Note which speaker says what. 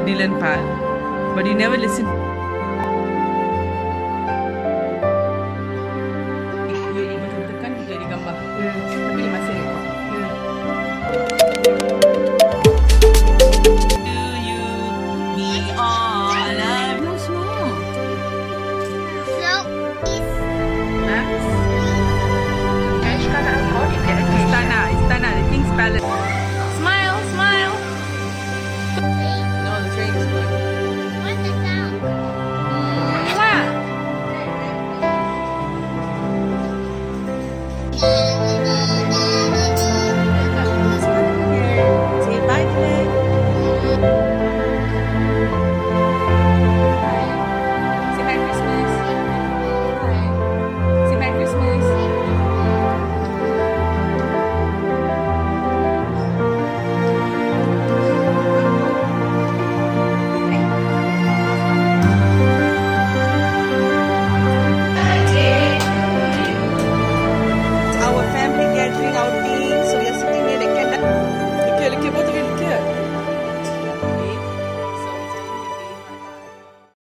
Speaker 1: Dylan Pal, but you never listen.